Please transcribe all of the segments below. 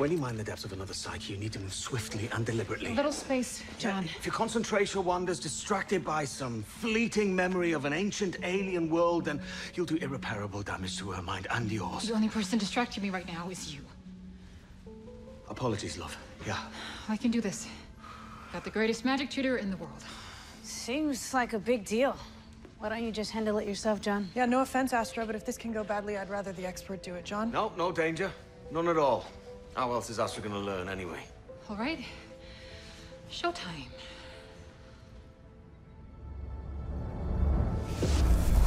When you mine the depths of another psyche, you need to move swiftly and deliberately. A little space, John. If you your concentration wanders distracted by some fleeting memory of an ancient alien world, then you'll do irreparable damage to her mind and yours. The only person distracting me right now is you. Apologies, love. Yeah. I can do this. Got the greatest magic tutor in the world. Seems like a big deal. Why don't you just handle it yourself, John? Yeah, no offense, Astra, but if this can go badly, I'd rather the expert do it, John. No, no danger. None at all. How else is Astra gonna learn anyway? All right. Showtime.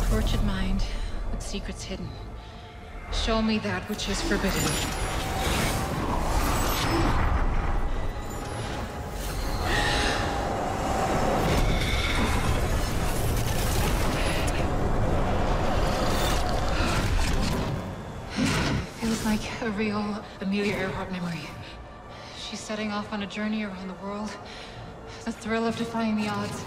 Tortured mind with secrets hidden. Show me that which is forbidden. A real Amelia Earhart memory. She's setting off on a journey around the world. The thrill of defying the odds.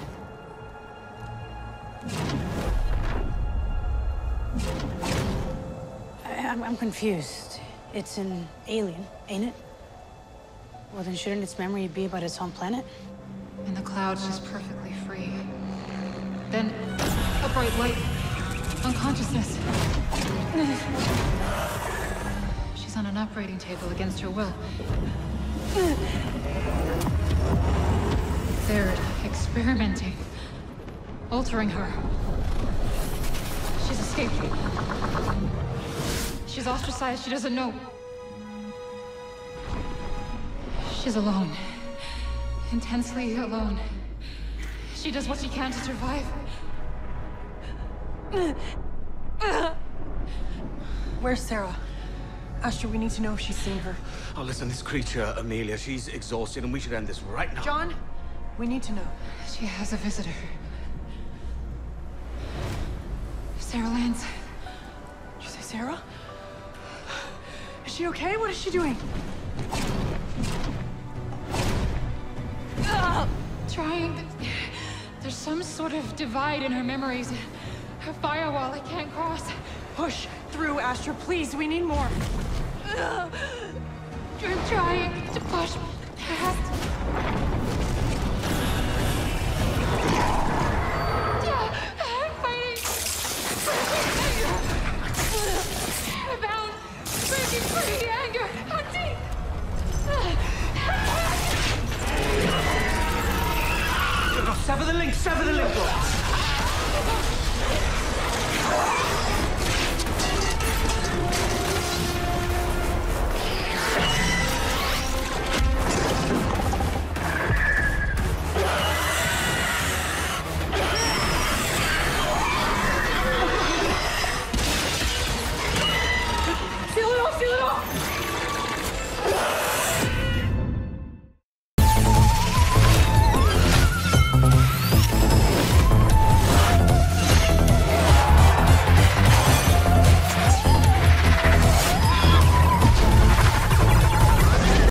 I, I'm, I'm confused. It's an alien, ain't it? Well, then shouldn't its memory be about its home planet? And the clouds just perfectly free. Then, a bright light. Unconsciousness. On an operating table against her will. They're experimenting. Altering her. She's escaped. She's ostracized. She doesn't know. She's alone. Intensely alone. She does what she can to survive. Where's Sara? Astra, we need to know if she's seen her. Oh, listen, this creature, Amelia, she's exhausted, and we should end this right now. John, we need to know. She has a visitor. Sara Lance. Did you say Sara? Is she okay? What is she doing? Trying. There's some sort of divide in her memories. A firewall I can't cross. Push through, Astra, please. We need more. I'm trying to push past. Sever the link, sever the link. Yeah.